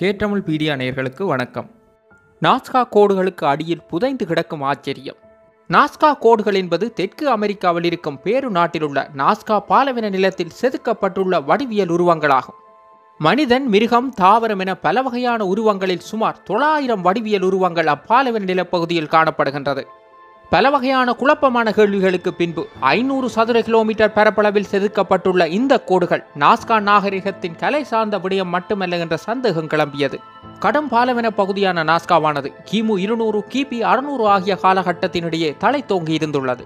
கேட்டமிழ் பீடியா நேர்களுக்கு வணக்கம். நாஸ்கா கோடுகளுக்கு அடியில் புதைந்து கிடக்கும் ஆச்சரியம். நாஸ்கா கோடுகள் என்பது தெற்கு அமெரிக்காவில் இருக்கும் பேரு நாட்டிலுள்ள நாஸ்கா பாலவின நிலத்தில் செதுக்கப்பட்டுள்ள வடிவியல் உருவங்களாகும். மனிதன் மிருகம் தாவரம் என பல வகையான உருவங்களில் சுமார் தொள்ளாயிரம் வடிவியல் உருவங்கள் அப்பாலவின நிலப்பகுதியில் காணப்படுகின்றது. பல வகையான குழப்பமான கேள்விகளுக்கு பின்பு ஐநூறு சதுர கிலோமீட்டர் பரப்பளவில் செதுக்கப்பட்டுள்ள இந்த கோடுகள் நாஸ்கா நாகரிகத்தின் கலை சார்ந்த விடயம் மட்டுமல்ல என்ற சந்தேகம் கிளம்பியது. கடும் பாலைவன பகுதியான நாஸ்காவானது கிமு இருநூறு கிபி அறுநூறு ஆகிய காலகட்டத்தினிடையே தலை தோங்கி இருந்துள்ளது.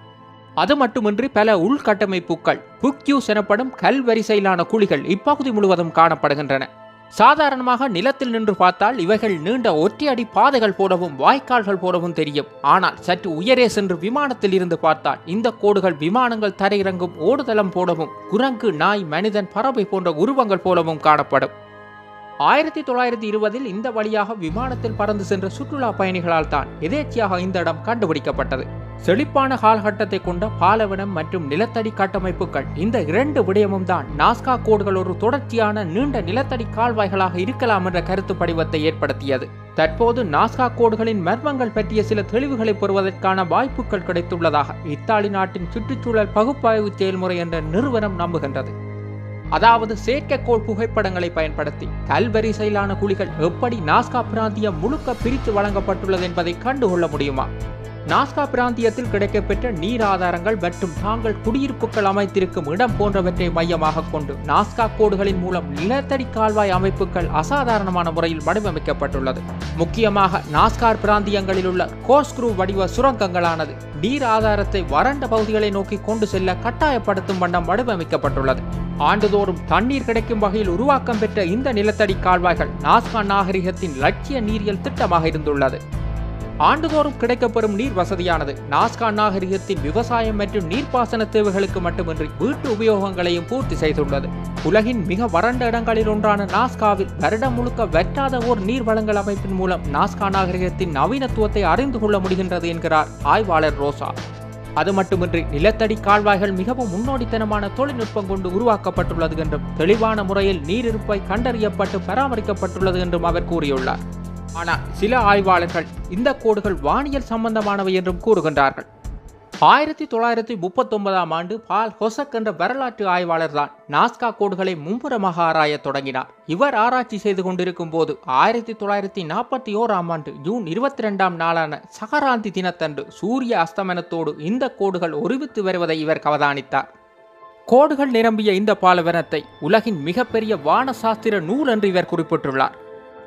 அது மட்டுமின்றி பல உள்கட்டமைப்புகள் புக்யூஸ் எனப்படும் கல் வரிசையிலான குழிகள் இப்பகுதி முழுவதும் காணப்படுகின்றன. சாதாரணமாக நிலத்தில் நின்று பார்த்தால் இவைகள் நீண்ட ஒற்றையடி பாதைகள் போலவும் வாய்க்கால்கள் போலவும் தெரியும். ஆனால் சற்று உயரே சென்று விமானத்தில் இருந்து பார்த்தால் இந்த கோடுகள் விமானங்கள் தரையிறங்கும் ஓடுதளம் போலவும் குரங்கு நாய் மனிதன் பறவை போன்ற உருவங்கள் போலவும் காணப்படும். ஆயிரத்தி தொள்ளாயிரத்தி இருபதில் இந்த வழியாக விமானத்தில் பறந்து சென்ற சுற்றுலா பயணிகளால் தான் எதேச்சியாக இந்த இடம் கண்டுபிடிக்கப்பட்டது. செழிப்பான காலகட்டத்தை கொண்ட பாலவனம் மற்றும் நிலத்தடி கட்டமைப்புகள் இந்த இரண்டு விடயமும் தான் நாஸ்கா கோடுகள் ஒரு தொடர்ச்சியான நீண்ட நிலத்தடி கால்வாய்களாக இருக்கலாம் என்ற கருத்து படிவத்தை ஏற்படுத்தியது. தற்போது நாஸ்கா கோடுகளின் மர்மங்கள் பற்றிய சில தெளிவுகளை பெறுவதற்கான வாய்ப்புகள் கிடைத்துள்ளதாக இத்தாலி நாட்டின் சுற்றுச்சூழல் பகுப்பாய்வு செயல்முறை என்ற நிறுவனம் நம்புகின்றது. அதாவது செயற்கைக்கோள் புகைப்படங்களை பயன்படுத்தி கல்வரிசையிலான குழிகள் எப்படி நாஸ்கா பிராந்தியம் முழுக்க பிரித்து வழங்கப்பட்டுள்ளது என்பதை கண்டுகொள்ள முடியுமா? நாஸ்கா பிராந்தியத்தில் கிடைக்கப்பெற்ற நீர் ஆதாரங்கள் மற்றும் தாங்கள் குடியிருப்புகள் அமைத்திருக்கும் இடம் போன்றவற்றை மையமாக கொண்டு நாஸ்கா கோடுகளின் மூலம் நிலத்தடி கால்வாய் அமைப்புகள் அசாதாரணமான முறையில் வடிவமைக்கப்பட்டுள்ளது. முக்கியமாக நாஸ்கார் பிராந்தியங்களில் உள்ள கோஸ்க்ரூ வடிவ சுரங்கங்களானது நீர் ஆதாரத்தை வறண்ட பகுதிகளை நோக்கி கொண்டு செல்ல கட்டாயப்படுத்தும் வண்ணம் வடிவமைக்கப்பட்டுள்ளது. ஆண்டுதோறும் தண்ணீர் கிடைக்கும் வகையில் உருவாக்கம் பெற்ற இந்த நிலத்தடி கால்வாய்கள் நாஸ்கா நாகரிகத்தின் லட்சிய நீரியல் திட்டமாக இருந்துள்ளது. ஆண்டுதோறும் கிடைக்கப்பெறும் நீர் வசதியானது நாஸ்கா நாகரிகத்தின் விவசாயம் மற்றும் நீர்ப்பாசன தேவைகளுக்கு மட்டுமின்றி வீட்டு உபயோகங்களையும் பூர்த்தி செய்துள்ளது. உலகின் மிக வறண்ட இடங்களில் ஒன்றான நாஸ்காவில் வருடம் முழுக்க வற்றாத ஓர் நீர் வழங்கல் அமைப்பின் மூலம் நாஸ்கா நாகரிகத்தின் நவீனத்துவத்தை அறிந்து கொள்ள முடிகின்றது என்கிறார் ஆய்வாளர் ரோசா. அது மட்டுமின்றி நிலத்தடி கால்வாய்கள் மிகவும் முன்னோடித்தனமான தொழில்நுட்பம் கொண்டு உருவாக்கப்பட்டுள்ளது என்றும் தெளிவான முறையில் நீரிருப்பை கண்டறியப்பட்டு பராமரிக்கப்பட்டுள்ளது என்றும் அவர் கூறியுள்ளார். ஆனால் சில ஆய்வாளர்கள் இந்த கோடுகள் வானியல் சம்பந்தமானவை என்றும் கூறுகின்றார்கள். ஆயிரத்தி தொள்ளாயிரத்தி முப்பத்தொன்பதாம் ஆண்டு பால் ஹொசக் என்ற வரலாற்று ஆய்வாளர் தான். நாஸ்கா கோடுகளை மும்புறமாக ஆராயத் தொடங்கினார். இவர் ஆராய்ச்சி செய்து கொண்டிருக்கும் போது ஆயிரத்தி தொள்ளாயிரத்தி நாற்பத்தி ஓராம் ஆண்டு ஜூன் இருபத்தி ரெண்டாம் நாளான சகராந்தி தினத்தன்று சூரிய அஸ்தமனத்தோடு இந்த கோடுகள் ஒருவித்து வருவதை இவர் அவதானித்தார் கோடுகள் நிரம்பிய இந்த பாலவனத்தை உலகின் மிகப்பெரிய வான சாஸ்திர நூல் என்று இவர் குறிப்பிட்டுள்ளார்.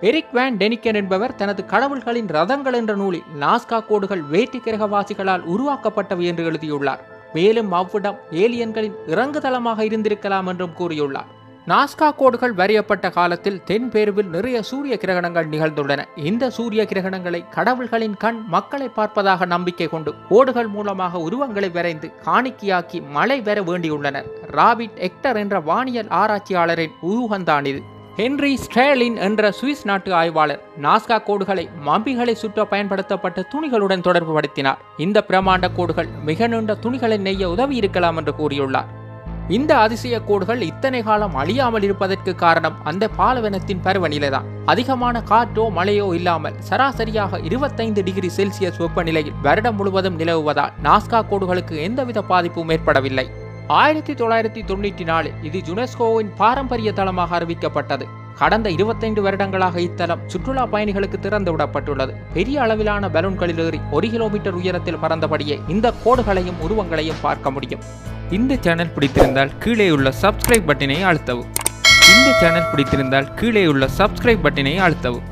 எரிக் வேன் டெனிக்கன் என்பவர் தனது கடவுள்களின் ரதங்கள் என்ற நூலில் நாஸ்கா கோடுகள் வேற்று கிரகவாசிகளால் உருவாக்கப்பட்டவை என்று எழுதியுள்ளார். மேலும் அவ்விடம் ஏலியன்களின் இறங்குதளமாக இருந்திருக்கலாம் என்றும் கூறியுள்ளார். நாஸ்கா கோடுகள் வரையப்பட்ட காலத்தில் தென்பேருவில் நிறைய சூரிய கிரகணங்கள் நிகழ்ந்துள்ளன. இந்த சூரிய கிரகணங்களை கடவுள்களின் கண் மக்களை பார்ப்பதாக நம்பிக்கை கொண்டு கோடுகள் மூலமாக உருவங்களை வரைந்து காணிக்கையாக்கி மழை பெற வேண்டியுள்ளனர். ராபிட் எக்டர் என்ற வானியல் ஆராய்ச்சியாளரின் ஊகந்தான் இது. ஹென்ரி ஸ்ட்ரேலின் என்ற சுவிஸ் நாட்டு ஆய்வாளர் நாஸ்கா கோடுகளை மம்பிகளை சுற்ற பயன்படுத்தப்பட்ட துணிகளுடன் தொடர்பு படுத்தினார். இந்த பிரமாண்ட கோடுகள் மிக நீண்ட துணிகளை நெய்ய உதவி இருக்கலாம் என்று கூறியுள்ளார். இந்த அதிசய கோடுகள் இத்தனை காலம் அழியாமல் இருப்பதற்கு காரணம் அந்த பாலவனத்தின் பருவநிலைதான். அதிகமான காற்றோ மழையோ இல்லாமல் சராசரியாக இருபத்தைந்து டிகிரி செல்சியஸ் வெப்பநிலையில் வருடம் முழுவதும் நிலவுவதால் நாஸ்கா கோடுகளுக்கு எந்தவித பாதிப்பும் ஏற்படவில்லை. ஆயிரத்தி தொள்ளாயிரத்தி தொண்ணூற்றி நாலு இது யுனெஸ்கோவின் பாரம்பரிய தளமாக அறிவிக்கப்பட்டது. கடந்த இருபத்தைந்து வருடங்களாக இத்தலம் சுற்றுலா பயணிகளுக்கு திறந்து விடப்பட்டுள்ளது. பெரிய அளவிலான பலூன்களில் ஏறி ஒரு கிலோமீட்டர் உயரத்தில் பறந்தபடியே இந்த கோடுகளையும் உருவங்களையும் பார்க்க முடியும். இந்த சேனல் பிடித்திருந்தால் கீழே உள்ள சப்ஸ்கிரைப் பட்டினை அழுத்தவும். இந்த சேனல் பிடித்திருந்தால் கீழே உள்ள சப்ஸ்கிரைப் பட்டினை அழுத்தவும்.